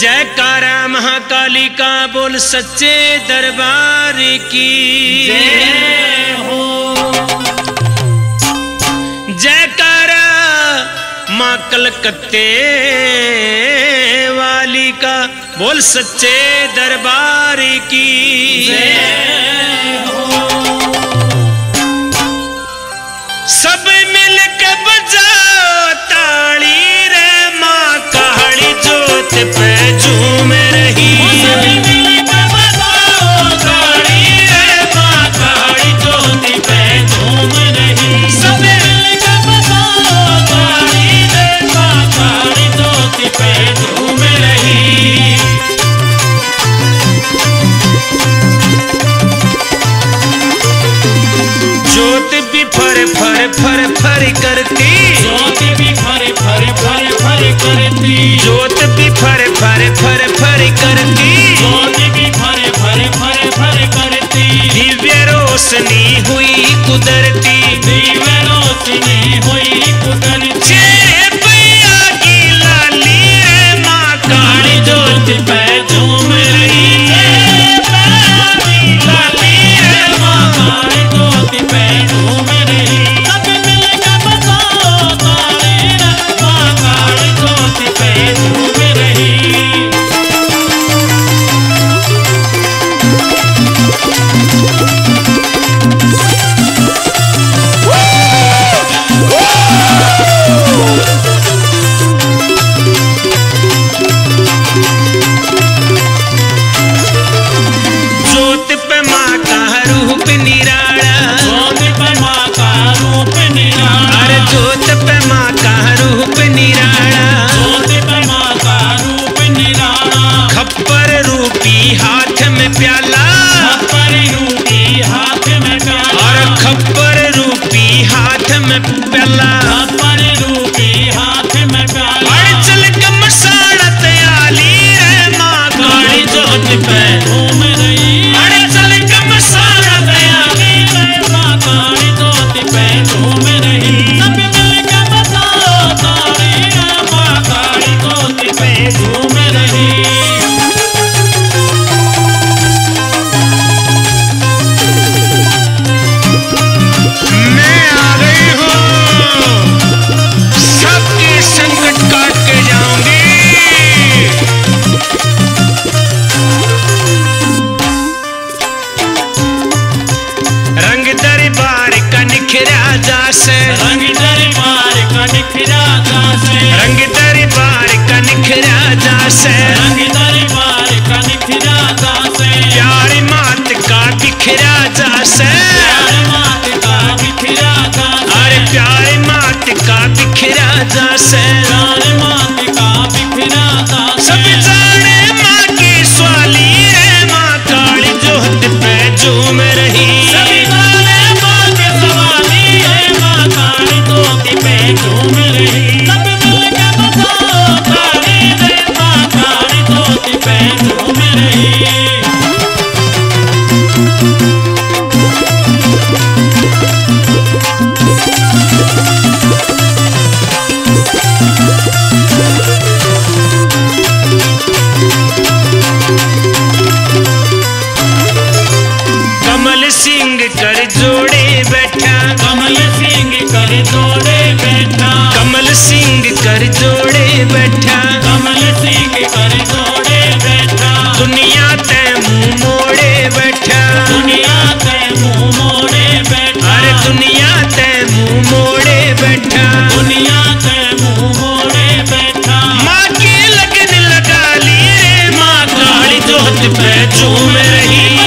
जयकारा महाकाली का बोल सच्चे दरबार की। जय जयकारा माँ कलकत्ते वाली का बोल सच्चे दरबार की। जय हो सब मिल के बजाओ ताली रे माँ काली जोत फर फर फर फर करती। जोत भी फर फर फर फर करती। जोत भी फर फर फर फर करती। निखरा दास। रंग दरबार का निखरा दास। रंग दरबार का निखरा दास। से रंग दरबार का निखरा दास। प्यार मात का बिखरा दास। से प्यार मात का बिखरा अरे प्यार मात का बिखरा जा सिंह कर जोड़े बैठा। कमल सिंह कर जोड़े बैठा। कमल सिंह कर जोड़े बैठा। कमल सिंह कर जोड़े बैठा। दुनिया ते मुँह मोड़े बैठा। दुनिया ते मुँह मोड़े बैठा। अरे दुनिया ते मुँह मोड़े बैठा। दुनिया ते मुँह मोड़े बैठा। माँ के लगन लगा ली रे माँ। काली जोत पे झूम रही